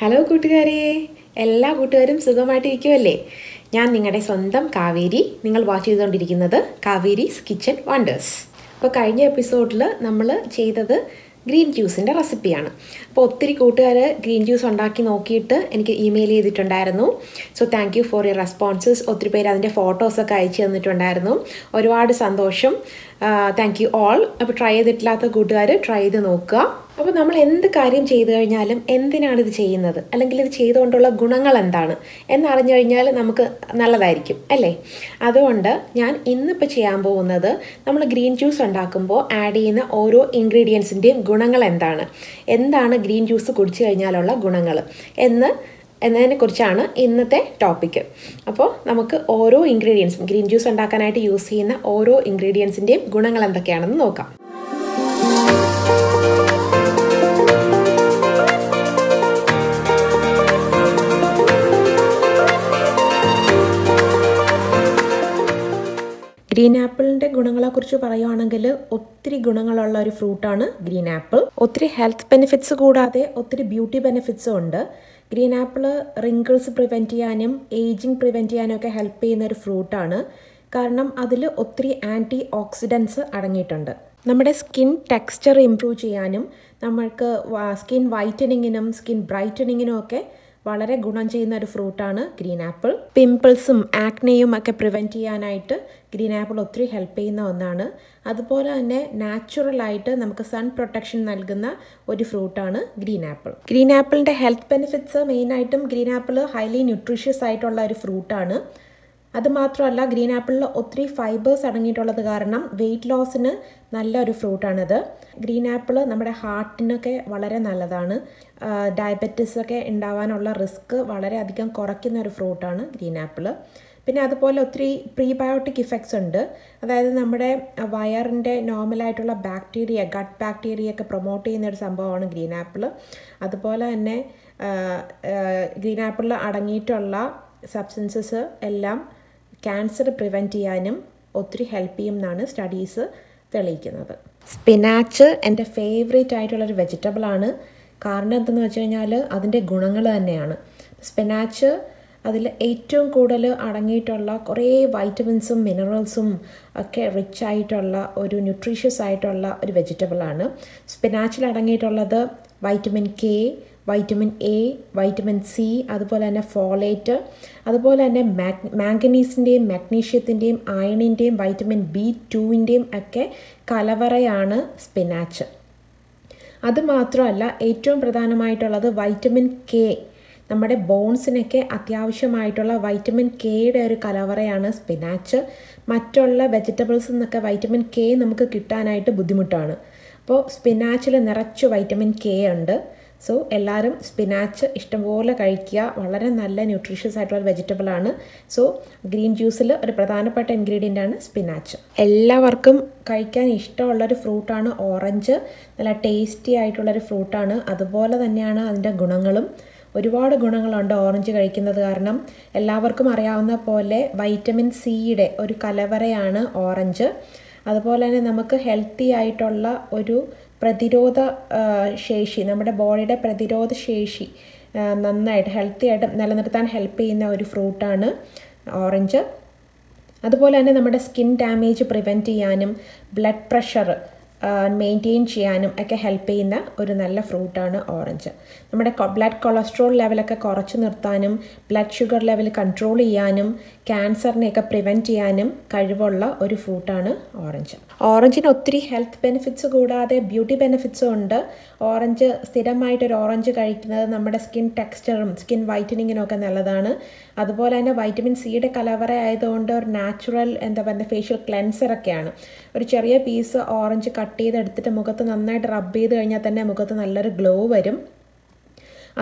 Hello കൂട്ടുകാരെ. എല്ലാ കൂട്ടുകാരും സുഖമായിട്ടിരിക്കുമല്ലേ ഞാൻ നിങ്ങളുടെ സ്വന്തം കാവേരി. നിങ്ങൾ വാച്ച് ചെയ്തുകൊണ്ടിരിക്കുന്നത് കാവേരിസ് കിച്ചൺ വണ്ടേഴ്സ് അപ്പോൾ കഴിഞ്ഞ എപ്പിസോഡിൽ നമ്മൾ ചെയ്തത് ഗ്രീൻ ജ്യൂസിന്റെ റെസിപ്പിയാണ് അപ്പോൾ ഒത്തിരി കൂട്ടുകാർ ഗ്രീൻ ജ്യൂസ് ഉണ്ടാക്കി നോക്കിയിട്ട് എനിക്ക് ഇമെയിൽ ചെയ്തിട്ടുണ്ടായിരുന്നു. So thank you for your responses ഒത്തിരി പേര് അതിന്റെ ഫോട്ടോസൊക്കെ അയച്ചു തന്നിട്ടുണ്ടായിരുന്നു. ഒരുപാട് സന്തോഷം. താങ്ക് യു ഓൾ അപ്പോൾ ട്രൈ ചെയ്തിട്ടില്ലാത്ത കൂട്ടുകാർ ട്രൈ ചെയ്ത് നോക്കുക. അപ്പോൾ നമ്മൾ എന്ത് കാര്യം ചെയ്തു കഴിഞ്ഞാലും എന്തിനാണ് ഇത് ചെയ്യുന്നത്? അല്ലെങ്കിൽ ഇത് ചെയ്തുകൊണ്ടുള്ള ഗുണങ്ങൾ എന്താണ്? എന്നറിഞ്ഞു കഴിഞ്ഞാൽ നമുക്ക് നല്ലതായിരിക്കും അല്ലേ? അതുകൊണ്ട് ഞാൻ ഇന്നിപ്പോൾ ചെയ്യാൻ പോകുന്നത് നമ്മൾ ഗ്രീൻ ജ്യൂസ് ഉണ്ടാക്കുമ്പോൾ ആഡ് ചെയ്യുന്ന ഓരോ ഇൻഗ്രീഡിയൻസിന്റെയും ഗുണങ്ങൾ എന്താണ്? എന്താണ് ഗ്രീൻ ജ്യൂസ് കുടിച്ചു കഴിഞ്ഞാലുള്ള ഗുണങ്ങൾ? എന്ന് എന്നതിനെക്കുറിച്ചാണ് ഇന്നത്തെ ടോപ്പിക്ക്. അപ്പോൾ നമുക്ക് ഓരോ ഇൻഗ്രീഡിയൻസും ഗ്രീൻ ജ്യൂസ് ഉണ്ടാക്കാനായിട്ട് യൂസ് ചെയ്യുന്ന ഓരോ ഇൻഗ്രീഡിയൻസിന്റെയും ഗുണങ്ങൾ എന്തൊക്കെയാണെന്ന് നോക്കാം. ഗ്രീൻ ആപ്പിളിന്റെ ഗുണങ്ങളെക്കുറിച്ച് പറയുവാണെങ്കിൽ ഒത്തിരി ഗുണങ്ങളുള്ള ഒരു ഫ്രൂട്ടാണ് ഗ്രീൻ ആപ്പിൾ ഒത്തിരി ഹെൽത്ത് ബെനിഫിറ്റ്സ് കൂടാതെ ഒത്തിരി ബ്യൂട്ടി ബെനിഫിറ്റ്സും ഉണ്ട്. ഗ്രീൻ ആപ്പിൾ റിങ്കിൾസ് പ്രിവെന്റ് ചെയ്യാനും ഏജിങ് പ്രിവെന്റ് ചെയ്യാനും ഒക്കെ ഹെൽപ്പ് ചെയ്യുന്ന ഒരു ഫ്രൂട്ടാണ്. കാരണം അതിൽ ഒത്തിരി ആന്റി ഓക്സിഡൻസ് അടങ്ങിയിട്ടുണ്ട്. നമ്മുടെ സ്കിൻ ടെക്സ്ചർ ഇംപ്രൂവ് ചെയ്യാനും നമ്മൾക്ക് സ്കിൻ വൈറ്റനിങ്ങിനും സ്കിൻ ബ്രൈറ്റനിങ്ങിനും ഒക്കെ വളരെ ഗുണം ചെയ്യുന്ന ഒരു ഫ്രൂട്ടാണ് ഗ്രീൻ ആപ്പിൾ. പിംപിൾസും ആക്നെയും ഒക്കെ പ്രിവെന്റ് ചെയ്യാനായിട്ട് ഗ്രീൻ ആപ്പിൾ ഒത്തിരി ഹെൽപ്പ് ചെയ്യുന്ന ഒന്നാണ്. അതുപോലെ തന്നെ നാച്ചുറലായിട്ട് നമുക്ക് സൺ പ്രൊട്ടക്ഷൻ നൽകുന്ന ഒരു ഫ്രൂട്ടാണ് ഗ്രീൻ ആപ്പിൾ. ഗ്രീൻ ആപ്പിളിന്റെ ഹെൽത്ത് ബെനിഫിറ്റ്സ് മെയിനായിട്ടും ഗ്രീൻ ആപ്പിൾ ഹൈലി ന്യൂട്രീഷ്യസ് ആയിട്ടുള്ള ഒരു ഫ്രൂട്ടാണ്. അതുമാത്രമല്ല ഗ്രീൻ ആപ്പിളിൽ ഒത്തിരി ഫൈബേഴ്സ് അടങ്ങിയിട്ടുള്ളത് കാരണം വെയിറ്റ് ലോസിന് നല്ലൊരു ഫ്രൂട്ടാണിത്. ഗ്രീൻ ആപ്പിൾ നമ്മുടെ ഹാർട്ടിനൊക്കെ വളരെ നല്ലതാണ്. ഡയബറ്റിസ് ഒക്കെ ഉണ്ടാവാനുള്ള റിസ്ക് വളരെയധികം കുറയ്ക്കുന്ന ഒരു ഫ്രൂട്ടാണ് ഗ്രീൻ ആപ്പിൾ പിന്നെ അതുപോലെ ഒത്തിരി പ്രീബയോട്ടിക് ഇഫക്ട്സ് ഉണ്ട്. അതായത് നമ്മുടെ വയറിന്റെ നോർമലായിട്ടുള്ള ബാക്ടീരിയ ഗട്ട് ബാക്ടീരിയ ഒക്കെ പ്രൊമോട്ട് ചെയ്യുന്ന ഒരു സംഭവമാണ് ഗ്രീൻ ആപ്പിൾ അതുപോലെ തന്നെ ഗ്രീൻ ആപ്പിളിൽ അടങ്ങിയിട്ടുള്ള സബ്സ്റ്റൻസസ് എല്ലാം ക്യാൻസർ പ്രിവെന്റ് ചെയ്യാനും ഒത്തിരി ഹെൽപ്പ് ചെയ്യും എന്നാണ് സ്റ്റഡീസ് തെളിയിക്കുന്നത്. സ്പിനാച്ച് എന്റെ ഫേവറേറ്റ് ആയിട്ടുള്ളൊരു വെജിറ്റബിളാണ് കാരണം എന്തെന്ന് വെച്ച് കഴിഞ്ഞാൽ അതിന്റെ ഗുണങ്ങൾ തന്നെയാണ്. സ്പിനാച്ച് അതിൽ ഏറ്റവും കൂടുതൽ അടങ്ങിയിട്ടുള്ള കുറേ വൈറ്റമിൻസും മിനറൽസും ഒക്കെ റിച്ച് ആയിട്ടുള്ള ഒരു ന്യൂട്രീഷ്യസ് ആയിട്ടുള്ള ഒരു വെജിറ്റബിളാണ് സ്പിനാച്ചിൽ അടങ്ങിയിട്ടുള്ളത് vitamin K vitamin A vitamin C അതുപോലെ തന്നെ ഫോളേറ്റ് അതുപോലെ തന്നെ മാഗ് മാംഗനീസിന്റെയും മാഗ്നീഷ്യത്തിന്റെയും അയണിന്റെയും വൈറ്റമിൻ ബി ടുവിന്റെയും ഒക്കെ കലവറയാണ് സ്പിനാച്ച്. അതുമാത്രമല്ല ഏറ്റവും പ്രധാനമായിട്ടുള്ളത് വൈറ്റമിൻ കെ നമ്മുടെ ബോൺസിനൊക്കെ അത്യാവശ്യമായിട്ടുള്ള വൈറ്റമിൻ കെയുടെ ഒരു കലവറയാണ് സ്പിനാച്ച്. മറ്റുള്ള വെജിറ്റബിൾസിൽ നിന്നൊക്കെ വൈറ്റമിൻ കെ നമുക്ക് കിട്ടാനായിട്ട് ബുദ്ധിമുട്ടാണ്. അപ്പോൾ സ്പിനാച്ചിൽ നിറച്ച് വൈറ്റമിൻ കെ ഉണ്ട്. സോ എല്ലാവരും സ്പിനാച്ച് ഇഷ്ടംപോലെ കഴിക്കുക. വളരെ നല്ല ന്യൂട്രീഷ്യസ് ആയിട്ടുള്ള വെജിറ്റബിൾ ആണ്. സോ ഗ്രീൻ ജ്യൂസിൽ ഒരു പ്രധാനപ്പെട്ട ഇൻഗ്രീഡിയന്റ് ആണ് സ്പിനാച്ച് എല്ലാവർക്കും കഴിക്കാൻ ഇഷ്ടമുള്ളൊരു ഫ്രൂട്ടാണ് ഓറഞ്ച് നല്ല ടേസ്റ്റി ആയിട്ടുള്ളൊരു ഫ്രൂട്ടാണ് അതുപോലെ തന്നെയാണ് അതിന്റെ ഗുണങ്ങളും. ഒരുപാട് ഗുണങ്ങളുണ്ട് ഓറഞ്ച് കഴിക്കുന്നത് കാരണം. എല്ലാവർക്കും അറിയാവുന്ന പോലെ വൈറ്റമിൻ സിയുടെ ഒരു കലവറയാണ് ഓറഞ്ച് അതുപോലെ തന്നെ നമുക്ക് ഹെൽത്തി ആയിട്ടുള്ള ഒരു പ്രതിരോധ ശേഷി നമ്മുടെ ബോഡിയുടെ പ്രതിരോധ ശേഷി നന്നായിട്ട് ഹെൽത്തി ആയിട്ട് നിലനിർത്താൻ ഹെൽപ്പ് ചെയ്യുന്ന ഒരു ഫ്രൂട്ടാണ് ഓറഞ്ച് അതുപോലെ തന്നെ നമ്മുടെ സ്കിൻ ഡാമേജ് പ്രിവെന്റ് ചെയ്യാനും ബ്ലഡ് പ്രഷർ മെയിന്റെയിൻ ചെയ്യാനും ഒക്കെ ഹെൽപ്പ് ചെയ്യുന്ന ഒരു നല്ല ഫ്രൂട്ടാണ് ഓറഞ്ച് നമ്മുടെ ബ്ലഡ് കൊളസ്ട്രോൾ ലെവലൊക്കെ കുറച്ച് നിർത്താനും ബ്ലഡ് ഷുഗർ ലെവൽ കൺട്രോൾ ചെയ്യാനും ക്യാൻസറിനെയൊക്കെ പ്രിവെന്റ് ചെയ്യാനും കഴിവുള്ള ഒരു ഫ്രൂട്ടാണ് ഓറഞ്ച് ഓറഞ്ചിന് ഒത്തിരി ഹെൽത്ത് ബെനിഫിറ്റ്സ് കൂടാതെ ബ്യൂട്ടി ബെനിഫിറ്റ്സും ഉണ്ട്. ഓറഞ്ച് സ്ഥിരമായിട്ടൊരു ഓറഞ്ച് കഴിക്കുന്നത് നമ്മുടെ സ്കിൻ ടെക്സ്ചറും സ്കിൻ വൈറ്റനിങ്ങിനും ഒക്കെ നല്ലതാണ്. അതുപോലെ തന്നെ വൈറ്റമിൻ സിയുടെ കലവറ ആയതുകൊണ്ട് ഒരു നാച്ചുറൽ എന്താ പറയുക ഫേഷ്യൽ ക്ലെൻസറൊക്കെയാണ് ഒരു ചെറിയ പീസ് ഓറഞ്ച് കട്ട് ചെയ്തെടുത്തിട്ട് മുഖത്ത് നന്നായിട്ട് റബ്ബ് ചെയ്ത് കഴിഞ്ഞാൽ തന്നെ മുഖത്ത് നല്ലൊരു ഗ്ലോ വരും.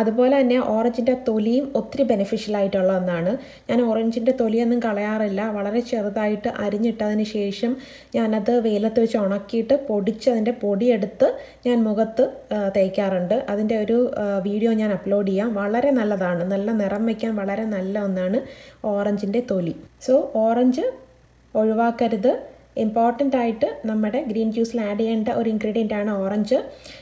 അതുപോലെ തന്നെ ഓറഞ്ചിന്റെ തൊലിയും ഒത്തിരി ബെനിഫിഷ്യൽ ആയിട്ടുള്ള ഒന്നാണ്. ഞാൻ ഓറഞ്ചിന്റെ തൊലിയൊന്നും കളയാറില്ല. വളരെ ചെറുതായിട്ട് അരിഞ്ഞിട്ടതിന് ശേഷം ഞാനത് വെയിലത്ത് വെച്ച് ഉണക്കിയിട്ട് പൊടിച്ച് അതിന്റെ പൊടിയെടുത്ത് ഞാൻ മുഖത്ത് തേക്കാറുണ്ട്. അതിന്റെ ഒരു വീഡിയോ ഞാൻ അപ്ലോഡ് ചെയ്യാം. വളരെ നല്ലതാണ്. നല്ല നിറം വയ്ക്കാൻ വളരെ നല്ല ഒന്നാണ് ഓറഞ്ചിന്റെ തൊലി. So orange ഒഴിവാക്കരുത്. ഇമ്പോർട്ടന്റ് ആയിട്ട് നമ്മുടെ ഗ്രീൻ ജ്യൂസിൽ ആഡ് ചെയ്യേണ്ട ഒരു ഇൻഗ്രീഡിയന്റ് ആണ് ഓറഞ്ച്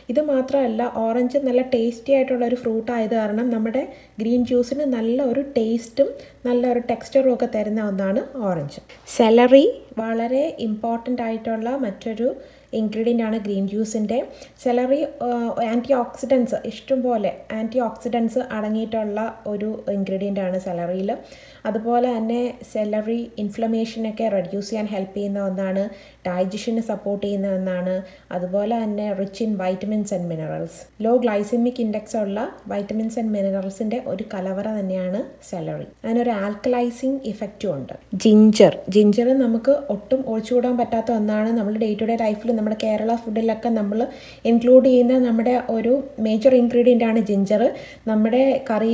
ഇത് മാത്രമല്ല ഓറഞ്ച് നല്ല ടേസ്റ്റി ആയിട്ടുള്ള ഒരു ഫ്രൂട്ട് ആയത് കാരണം നമ്മുടെ ഗ്രീൻ ജ്യൂസിന് നല്ല ഒരു ടേസ്റ്റും നല്ല ഒരു ടെക്സ്ചറും ഒക്കെ തരുന്ന ഒന്നാണ് ഓറഞ്ച് സെലറി വളരെ ഇമ്പോർട്ടന്റ് ആയിട്ടുള്ള മറ്റൊരു ഇൻഗ്രീഡിയന്റ് ആണ് ഗ്രീൻ ജ്യൂസിന്റെ. സെലറി ആന്റി ഓക്സിഡൻസ് ഇഷ്ടംപോലെ ആന്റി ഓക്സിഡൻസ് അടങ്ങിയിട്ടുള്ള ഒരു ഇൻഗ്രീഡിയന്റ് ആണ് സെലറിയിൽ അതുപോലെ തന്നെ സെലറി ഇൻഫ്ലമേഷനൊക്കെ റെഡ്യൂസ് ചെയ്യാൻ ഹെൽപ്പ് ചെയ്യുന്ന ഒന്നാണ് ഡൈജഷന് സപ്പോർട്ട് ചെയ്യുന്ന ഒന്നാണ്. അതുപോലെ തന്നെ rich in vitamins and minerals low glycaemic index ഉള്ള വൈറ്റമിൻസ് ആൻഡ് മിനറൽസിന്റെ ഒരു കലവറ തന്നെയാണ് സെലറി അതിനൊരു ആൽക്കലൈസിങ് ഇഫക്റ്റും ഉണ്ട്. ജിഞ്ചർ ജിഞ്ചർ നമുക്ക് ഒട്ടും ഒഴിച്ചുകൂടാൻ പറ്റാത്ത ഒന്നാണ്. നമ്മൾ ഡേ ടു ഡേ ലൈഫിൽ നമ്മുടെ കേരള ഫുഡിലൊക്കെ നമ്മൾ ഇൻക്ലൂഡ് ചെയ്യുന്ന നമ്മുടെ ഒരു മേജർ ഇൻഗ്രീഡിയന്റ് ആണ് ജിഞ്ചർ നമ്മുടെ കറി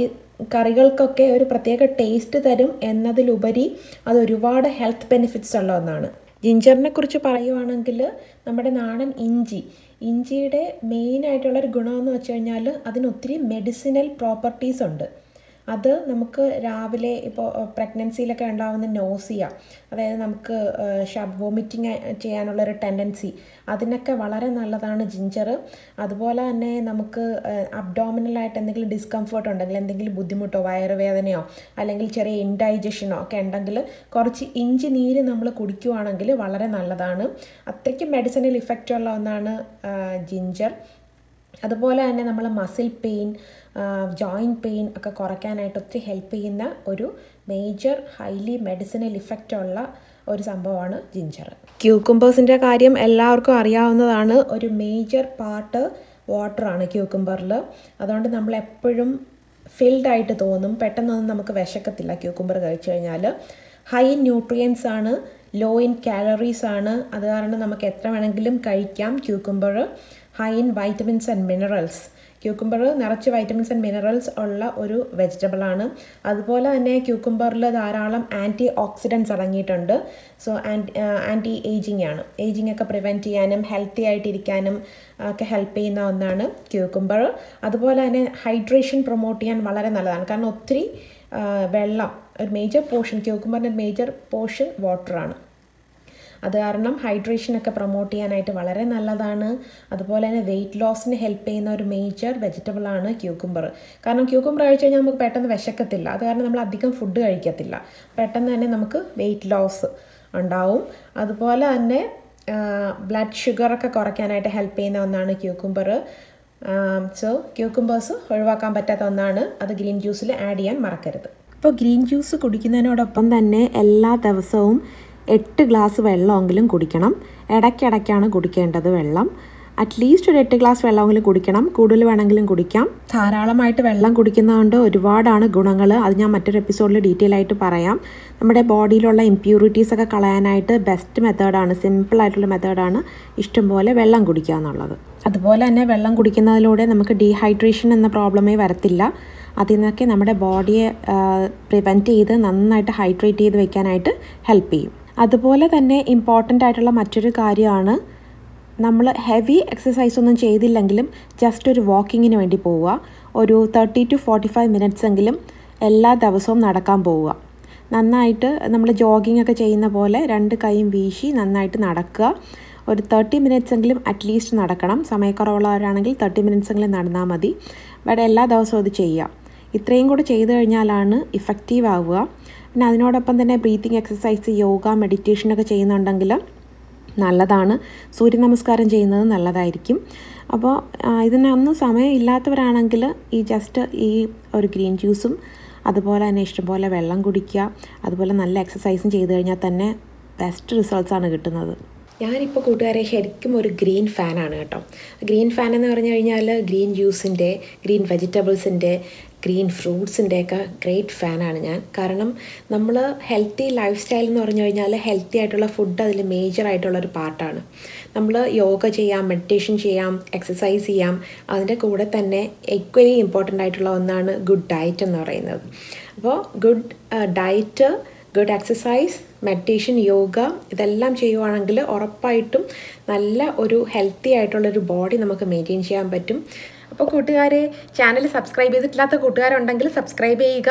കറികൾക്കൊക്കെ ഒരു പ്രത്യേക ടേസ്റ്റ് തരും എന്നതിലുപരി അത് ഒരുപാട് ഹെൽത്ത് ബെനിഫിറ്റ്സ് ഉള്ള ഒന്നാണ്. ജിഞ്ചറിനെ കുറിച്ച് പറയുവാണെങ്കിൽ നമ്മുടെ നാടൻ ഇഞ്ചി. ഇഞ്ചിയുടെ മെയിനായിട്ടുള്ളൊരു ഗുണമെന്ന് വെച്ച് കഴിഞ്ഞാൽ അതിനൊത്തിരി മെഡിസിനൽ പ്രോപ്പർട്ടീസ് ഉണ്ട്. അത് നമുക്ക് രാവിലെ ഇപ്പോൾ പ്രഗ്നൻസിയിലൊക്കെ ഉണ്ടാകുന്ന നോസിയ അതായത് നമുക്ക് ഷബ് ചെയ്യാനുള്ള ഒരു ടെൻഡൻസി അതിനൊക്കെ വളരെ നല്ലതാണ് ജിഞ്ചർ അതുപോലെ തന്നെ നമുക്ക് അബ്ഡോമിനലായിട്ട് എന്തെങ്കിലും ഡിസ്കംഫർട്ട് ഉണ്ടെങ്കിൽ എന്തെങ്കിലും ബുദ്ധിമുട്ടോ വയറുവേദനയോ അല്ലെങ്കിൽ ചെറിയ ഇൻഡൈജഷനോ ഒക്കെ ഉണ്ടെങ്കിൽ കുറച്ച് ഇഞ്ചി നീര് നമ്മൾ കുടിക്കുവാണെങ്കിൽ വളരെ നല്ലതാണ്. അത്രയ്ക്ക് മെഡിസിനൽ ഇഫക്റ്റ് ഉള്ള ഒന്നാണ് ജിഞ്ചർ അതുപോലെ തന്നെ നമ്മൾ മസിൽ പെയിൻ ജോയിന്റ് പെയിൻ ഒക്കെ കുറയ്ക്കാനായിട്ട് ഒത്തിരി ഹെൽപ്പ് ചെയ്യുന്ന ഒരു മേജർ ഹൈലി മെഡിസിനൽ ഇഫക്റ്റ് ഉള്ള ഒരു സംഭവമാണ് ജിഞ്ചർ ക്യൂക്കുംബേഴ്സിന്റെ കാര്യം എല്ലാവർക്കും അറിയാവുന്നതാണ്. ഒരു മേജർ പാർട്ട് വാട്ടറാണ് ക്യൂക്കുംബറിൽ അതുകൊണ്ട് നമ്മൾ എപ്പോഴും ഫിൽഡ് ആയിട്ട് തോന്നും. പെട്ടെന്നൊന്നും നമുക്ക് വിശക്കത്തില്ല ക്യൂക്കുംബർ കഴിച്ചു കഴിഞ്ഞാൽ. ഹൈ ന്യൂട്രിയൻസ് ആണ്. ലോ ഇൻ കാലറീസ് ആണ്. അത് കാരണം നമുക്ക് എത്ര വേണമെങ്കിലും കഴിക്കാം cucumber high in vitamins and minerals cucumber നിറച്ച് വൈറ്റമിൻസ് ആൻഡ് മിനറൽസ് ഉള്ള ഒരു വെജിറ്റബിളാണ് അതുപോലെ തന്നെ ക്യൂക്കുംബറിൽ ധാരാളം ആന്റി ഓക്സിഡൻസ് അടങ്ങിയിട്ടുണ്ട് സോ ആന്റി ഏജിങ് ആണ്. ഏജിങ് ഒക്കെ പ്രിവെന്റ് ചെയ്യാനും ഹെൽത്തി ആയിട്ടിരിക്കാനും ഒക്കെ ഹെൽപ്പ് ചെയ്യുന്ന ഒന്നാണ് ക്യൂക്കുംബർ അതുപോലെ തന്നെ ഹൈഡ്രേഷൻ പ്രൊമോട്ട് ചെയ്യാൻ വളരെ നല്ലതാണ്. കാരണം ഒത്തിരി വെള്ളം ഒരു മേജർ പോർഷൻ ക്യൂക്കുംബറിന്റെ മേജർ പോർഷൻ വാട്ടറാണ് അത് കാരണം ഹൈഡ്രേഷനൊക്കെ പ്രൊമോട്ട് ചെയ്യാനായിട്ട് വളരെ നല്ലതാണ്. അതുപോലെ തന്നെ വെയിറ്റ് ലോസിന് ഹെൽപ്പ് ചെയ്യുന്ന ഒരു മേജർ വെജിറ്റബിളാണ് ക്യൂക്കുംബർ കാരണം ക്യൂക്കുംബർ കഴിച്ചു കഴിഞ്ഞാൽ നമുക്ക് പെട്ടെന്ന് വിശക്കത്തില്ല. അത് കാരണം നമ്മൾ അധികം ഫുഡ് കഴിക്കത്തില്ല. പെട്ടെന്ന് തന്നെ നമുക്ക് വെയിറ്റ് ലോസ് ഉണ്ടാവും. അതുപോലെ തന്നെ ബ്ലഡ് ഷുഗറൊക്കെ കുറയ്ക്കാനായിട്ട് ഹെൽപ്പ് ചെയ്യുന്ന ഒന്നാണ് ക്യൂക്കുംബർ സോ ക്യൂക്കുംബേഴ്സ് ഒഴിവാക്കാൻ പറ്റാത്ത ഒന്നാണ്. അത് ഗ്രീൻ ജ്യൂസിൽ ആഡ് ചെയ്യാൻ മറക്കരുത്. അപ്പോൾ ഗ്രീൻ ജ്യൂസ് കുടിക്കുന്നതിനോടൊപ്പം തന്നെ എല്ലാ ദിവസവും എട്ട് ഗ്ലാസ് വെള്ളമെങ്കിലും കുടിക്കണം. ഇടയ്ക്കിടയ്ക്കാണ് കുടിക്കേണ്ടത് വെള്ളം. അറ്റ്ലീസ്റ്റ് ഒരു എട്ട് ഗ്ലാസ് വെള്ളമെങ്കിലും കുടിക്കണം. കൂടുതൽ വേണമെങ്കിലും കുടിക്കാം. ധാരാളമായിട്ട് വെള്ളം കുടിക്കുന്നതുകൊണ്ട് ഒരുപാടാണ് ഗുണങ്ങൾ അത് ഞാൻ മറ്റൊരു എപ്പിസോഡിൽ ഡീറ്റെയിൽ ആയിട്ട് പറയാം. നമ്മുടെ ബോഡിയിലുള്ള ഇമ്പ്യൂരിറ്റീസ് ഒക്കെ കളയാനായിട്ട് ബെസ്റ്റ് മെത്തേഡാണ് സിമ്പിൾ ആയിട്ടുള്ള മെത്തേഡാണ് ഇഷ്ടംപോലെ വെള്ളം കുടിക്കുക എന്നുള്ളത്. അതുപോലെ തന്നെ വെള്ളം കുടിക്കുന്നതിലൂടെ നമുക്ക് ഡീഹൈഡ്രേഷൻ എന്ന പ്രോബ്ലമേ വരത്തില്ല. അതിൽ നിന്നൊക്കെ നമ്മുടെ ബോഡിയെ പ്രിവെന്റ് ചെയ്ത് നന്നായിട്ട് ഹൈഡ്രേറ്റ് ചെയ്ത് വെക്കാനായിട്ട് ഹെൽപ്പ് ചെയ്യും. അതുപോലെ തന്നെ ഇമ്പോർട്ടന്റ് ആയിട്ടുള്ള മറ്റൊരു കാര്യമാണ് നമ്മൾ ഹെവി എക്സസൈസ് ഒന്നും ചെയ്തില്ലെങ്കിലും ജസ്റ്റ് ഒരു വാക്കിങ്ങിന് വേണ്ടി പോവുക. ഒരു thirty to forty five minutes എങ്കിലും എല്ലാ ദിവസവും നടക്കാൻ പോവുക. നന്നായിട്ട് നമ്മൾ ജോഗിങ് ഒക്കെ ചെയ്യുന്ന പോലെ രണ്ട് കൈയും വീശി നന്നായിട്ട് നടക്കുക. ഒരു തേർട്ടി മിനിറ്റ്സ് എങ്കിലും അറ്റ്ലീസ്റ്റ് നടക്കണം. സമയക്കുറവുള്ളവരാണെങ്കിൽ തേർട്ടി മിനിറ്റ്സ് എങ്കിലും നടന്നാൽ മതി. ഇവിടെ എല്ലാ ദിവസവും അത് ചെയ്യുക. ഇത്രയും കൂടെ ചെയ്തു കഴിഞ്ഞാലാണ് ഇഫക്റ്റീവ് ആവുക. പിന്നെ അതിനോടൊപ്പം തന്നെ ബ്രീത്തിങ് എക്സസൈസ് യോഗ മെഡിറ്റേഷനൊക്കെ ചെയ്യുന്നുണ്ടെങ്കിൽ നല്ലതാണ്. സൂര്യ നമസ്കാരം ചെയ്യുന്നത് നല്ലതായിരിക്കും. അപ്പോൾ ഇതിനൊന്നും സമയം ഇല്ലാത്തവരാണെങ്കിൽ ഈ ജസ്റ്റ് ഈ ഒരു ഗ്രീൻ ജ്യൂസും അതുപോലെ തന്നെ ഇഷ്ടംപോലെ വെള്ളം കുടിക്കുക അതുപോലെ നല്ല എക്സസൈസും ചെയ്തു കഴിഞ്ഞാൽ തന്നെ ബെസ്റ്റ് റിസൾട്ട്സാണ് കിട്ടുന്നത്. ഞാനിപ്പോൾ കൂട്ടുകാരെ ശരിക്കും ഒരു ഗ്രീൻ ഫാനാണ് കേട്ടോ. ഗ്രീൻ ഫാൻ എന്ന് പറഞ്ഞു കഴിഞ്ഞാൽ ഗ്രീൻ ജ്യൂസിന്റെ ഗ്രീൻ വെജിറ്റബിൾസിന്റെ ഗ്രീൻ ഫ്രൂട്ട്സിന്റെയൊക്കെ ഗ്രേറ്റ് ഫാനാണ് ഞാൻ. കാരണം നമ്മൾ ഹെൽത്തി ലൈഫ് സ്റ്റൈൽ എന്ന് പറഞ്ഞു കഴിഞ്ഞാൽ ഹെൽത്തി ആയിട്ടുള്ള ഫുഡ് അതിൽ മേജർ ആയിട്ടുള്ള ഒരു പാർട്ടാണ് നമ്മൾ യോഗ ചെയ്യാം മെഡിറ്റേഷൻ ചെയ്യാം എക്സസൈസ് ചെയ്യാം. അതിന്റെ കൂടെ തന്നെ ഈക്വലി ഇമ്പോർട്ടന്റ് ആയിട്ടുള്ള ഒന്നാണ് ഗുഡ് ഡയറ്റ് എന്ന് പറയുന്നത്. അപ്പോൾ good diet good exercise meditation yoga ഇതെല്ലാം ചെയ്യുവാണെങ്കിൽ ഉറപ്പായിട്ടും നല്ല ഒരു ഹെൽത്തി ആയിട്ടുള്ളൊരു ബോഡി നമുക്ക് മെയിന്റെയിൻ ചെയ്യാൻ പറ്റും. അപ്പോൾ കൂട്ടുകാരെ ചാനൽ സബ്സ്ക്രൈബ് ചെയ്തിട്ടില്ലാത്ത കൂട്ടുകാരുണ്ടെങ്കിൽ സബ്സ്ക്രൈബ് ചെയ്യുക.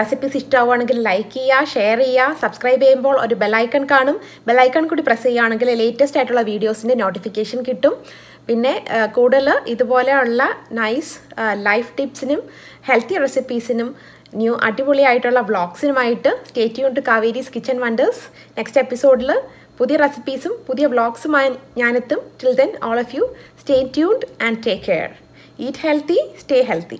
റെസിപ്പീസ് ഇഷ്ടമാവുകയാണെങ്കിൽ ലൈക്ക് ചെയ്യുക ഷെയർ ചെയ്യുക. സബ്സ്ക്രൈബ് ചെയ്യുമ്പോൾ ഒരു ബെലൈക്കൺ കാണും. ബെലൈക്കൺ കൂടി പ്രസ് ചെയ്യുകയാണെങ്കിൽ ലേറ്റസ്റ്റ് ആയിട്ടുള്ള വീഡിയോസിന്റെ നോട്ടിഫിക്കേഷൻ കിട്ടും. പിന്നെ കൂടുതൽ ഇതുപോലെയുള്ള നൈസ് ലൈഫ് ടിപ്സിനും ഹെൽത്തി റെസിപ്പീസിനും ന്യൂ അടിപൊളിയായിട്ടുള്ള വ്ളോഗ്സിനുമായിട്ട് stay tuned to Kaveri's kitchen wonders next എപ്പിസോഡിൽ പുതിയ റെസിപ്പീസും പുതിയ വ്ളോഗ്സുമായി ഞാനെത്തും. Till then all of you stay tuned and take care eat healthy stay healthy